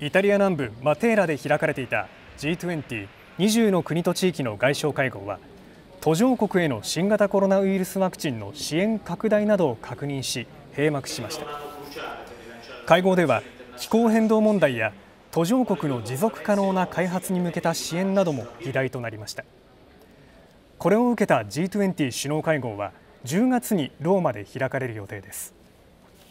イタリア南部マテーラで開かれていた G2020 の国と地域の外相会合は途上国への新型コロナウイルスワクチンの支援拡大などを確認し閉幕しました。会合では気候変動問題や途上国の持続可能な開発に向けた支援なども議題となりました。これを受けた G20 首脳会合は10月にローマで開かれる予定です。